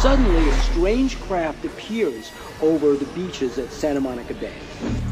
Suddenly, a strange craft appears over the beaches at Santa Monica Bay.